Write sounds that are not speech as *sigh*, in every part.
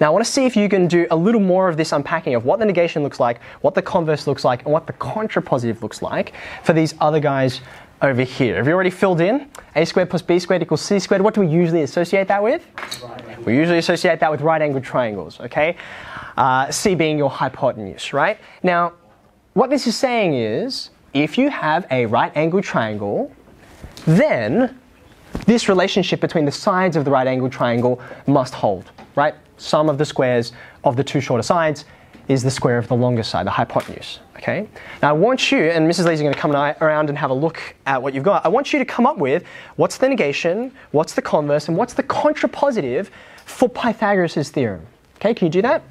Now I want to see if you can do a little more of this unpacking of what the negation looks like, what the converse looks like, and what the contrapositive looks like for these other guys over here. Have you already filled in? A squared plus B squared equals C squared. What do we usually associate that with? We usually associate that with right angled triangles, okay? Uh, C being your hypotenuse, right? Now, what this is saying is if you have a right angled triangle, then this relationship between the sides of the right angled triangle must hold, right? Sum of the squares of the two shorter sides is the square of the longer side, the hypotenuse. Okay. Now I want you, and Mrs. Lee's going to come around and have a look at what you've got. I want you to come up with what's the negation, what's the converse, and what's the contrapositive for Pythagoras' theorem. Okay, can you do that?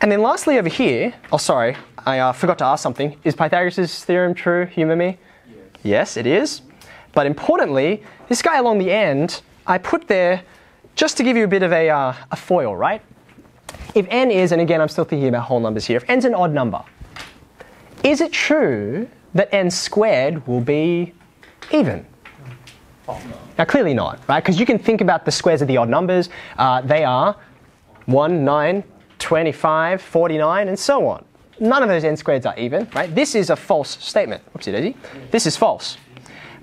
And then lastly over here, oh sorry, I uh, forgot to ask something. Is Pythagoras' theorem true, humor me? Yes. yes, it is. But importantly, this guy along the end, I put there just to give you a bit of a, uh, a foil, right? If n is, and again I'm still thinking about whole numbers here, if n's an odd number, is it true that n squared will be even? Oh, no. Now, clearly not, right? Because you can think about the squares of the odd numbers. Uh, they are 1, 9, 25, 49, and so on. None of those n squareds are even, right? This is a false statement. Oopsie daisy. This is false.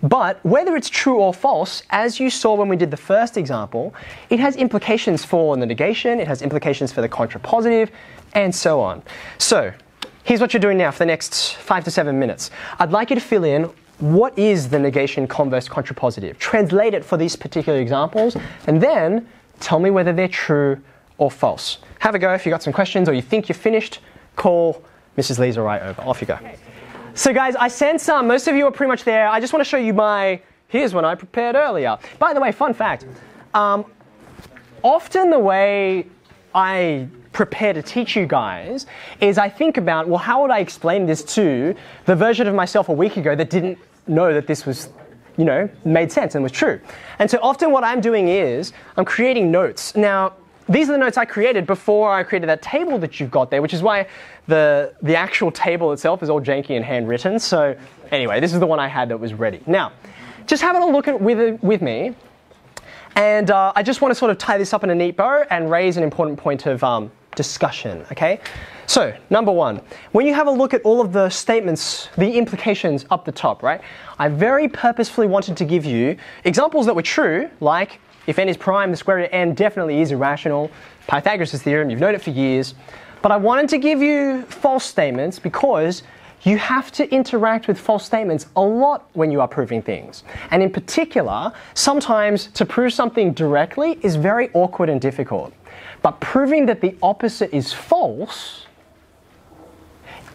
But whether it's true or false, as you saw when we did the first example, it has implications for the negation, it has implications for the contrapositive, and so on. So, here's what you're doing now for the next five to seven minutes. I'd like you to fill in what is the negation, converse, contrapositive. Translate it for these particular examples, and then tell me whether they're true or false. Have a go if you've got some questions or you think you're finished. Call Mrs. Lee's right over. Off you go. So guys, I sent some. Most of you are pretty much there. I just want to show you my, here's one I prepared earlier. By the way, fun fact. Um, often the way I prepare to teach you guys is I think about, well, how would I explain this to the version of myself a week ago that didn't know that this was you know, made sense and was true. And so often what I'm doing is I'm creating notes. Now, these are the notes I created before I created that table that you've got there, which is why the, the actual table itself is all janky and handwritten. So anyway, this is the one I had that was ready. Now, just having a look at with, with me, and uh, I just want to sort of tie this up in a neat bow and raise an important point of um, discussion, okay? So, number one, when you have a look at all of the statements, the implications up the top, right? I very purposefully wanted to give you examples that were true, like if n is prime, the square root of n definitely is irrational. Pythagoras' theorem, you've known it for years. But I wanted to give you false statements because you have to interact with false statements a lot when you are proving things. And in particular, sometimes to prove something directly is very awkward and difficult. But proving that the opposite is false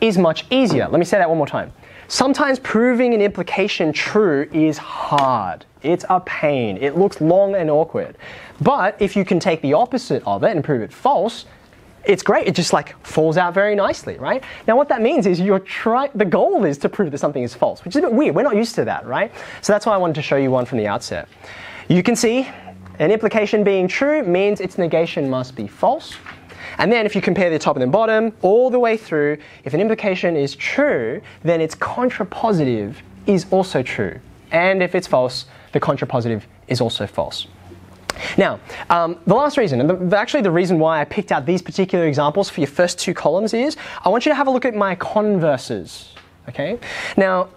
is much easier. Let me say that one more time. Sometimes proving an implication true is hard. It's a pain. It looks long and awkward. But if you can take the opposite of it and prove it false, it's great. It just like falls out very nicely, right? Now what that means is you're trying, the goal is to prove that something is false, which is a bit weird. We're not used to that, right? So that's why I wanted to show you one from the outset. You can see an implication being true means its negation must be false. And then if you compare the top and the bottom all the way through, if an implication is true, then its contrapositive is also true. And if it's false, the contrapositive is also false. Now, um, the last reason, and the, actually the reason why I picked out these particular examples for your first two columns is I want you to have a look at my converses. Okay? Now,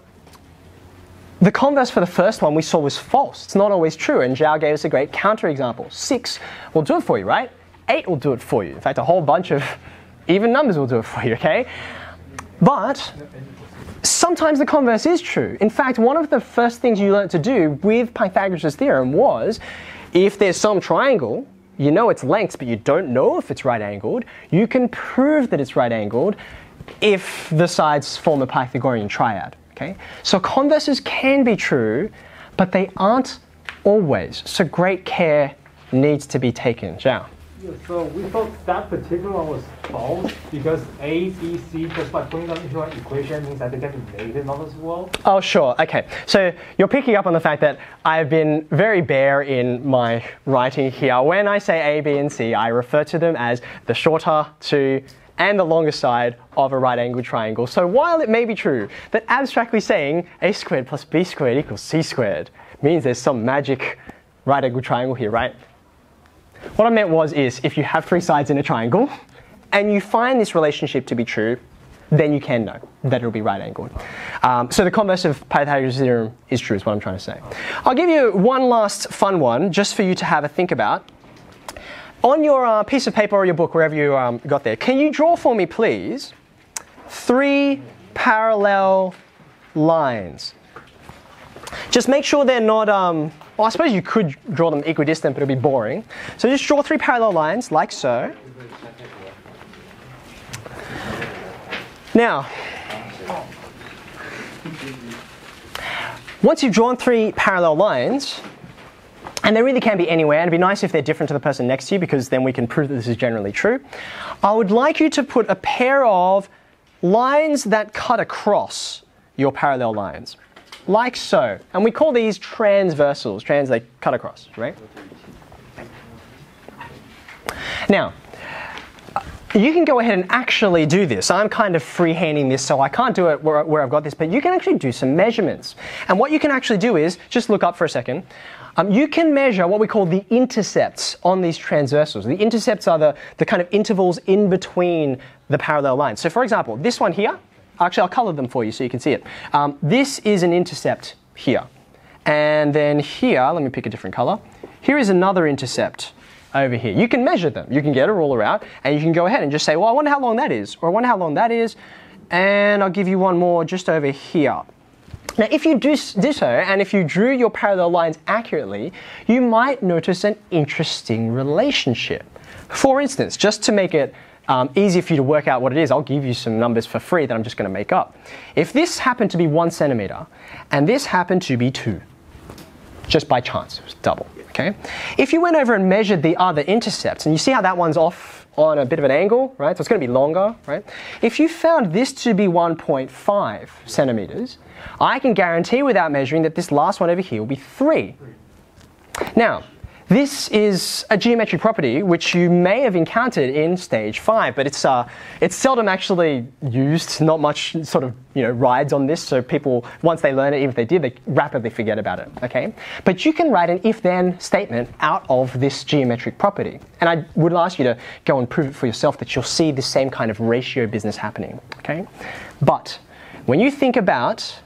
the converse for the first one we saw was false. It's not always true, and Zhao gave us a great counterexample. Six will do it for you, right? 8 will do it for you. In fact, a whole bunch of *laughs* even numbers will do it for you, okay? But sometimes the converse is true. In fact, one of the first things you learned to do with Pythagoras' theorem was if there's some triangle, you know its lengths, but you don't know if it's right angled, you can prove that it's right angled if the sides form a Pythagorean triad. Okay? So converses can be true, but they aren't always. So great care needs to be taken. Zhao. Yeah, so we thought that particular one was false because A, B, C just by putting them into an equation means that they get negative numbers as well. Oh, sure. Okay. So you're picking up on the fact that I've been very bare in my writing here. When I say A, B, and C, I refer to them as the shorter two and the longer side of a right angled triangle. So while it may be true that abstractly saying a squared plus b squared equals c squared means there's some magic right angled triangle here, right? What I meant was is if you have three sides in a triangle and you find this relationship to be true, then you can know that it'll be right angled. Um, so the converse of Pythagoras' theorem is true, is what I'm trying to say. I'll give you one last fun one just for you to have a think about. On your uh, piece of paper or your book, wherever you um, got there, can you draw for me, please, three parallel lines? Just make sure they're not, um, well, I suppose you could draw them equidistant, but it'll be boring. So just draw three parallel lines, like so. Now, once you've drawn three parallel lines, and they really can be anywhere, and it'd be nice if they're different to the person next to you because then we can prove that this is generally true. I would like you to put a pair of lines that cut across your parallel lines, like so. And we call these transversals, trans, they cut across, right? Now, you can go ahead and actually do this. I'm kind of freehanding this, so I can't do it where, where, I've got this, but you can actually do some measurements. And what you can actually do is, just look up for a second, um, you can measure what we call the intercepts on these transversals. The intercepts are the, the kind of intervals in between the parallel lines. So for example, this one here, actually I'll color them for you so you can see it. Um, this is an intercept here. And then here, let me pick a different color. Here is another intercept over here. You can measure them. You can get a ruler out and you can go ahead and just say, well, I wonder how long that is, or I wonder how long that is, and I'll give you one more just over here. Now, if you do, do so, and if you drew your parallel lines accurately, you might notice an interesting relationship. For instance, just to make it um, for you to work out what it is, I'll give you some numbers for free that I'm just going to make up. If this happened to be one centimeter, and this happened to be two, just by chance, it was double. Okay. If you went over and measured the other intercepts, and you see how that one's off on a bit of an angle, right? So it's going to be longer, right? If you found this to be 1.5 centimeters, I can guarantee without measuring that this last one over here will be 3. Now, this is a geometric property which you may have encountered in stage five, but it's uh, it's seldom actually used. Not much sort of you know rides on this, so people once they learn it, even if they did, they rapidly forget about it. Okay, but you can write an if-then statement out of this geometric property, and I would ask you to go and prove it for yourself that you'll see the same kind of ratio business happening. Okay, but when you think about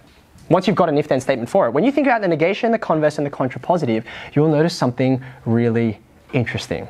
once you've got an if-then statement for it, when you think about the negation, the converse, and the contrapositive, you'll notice something really interesting.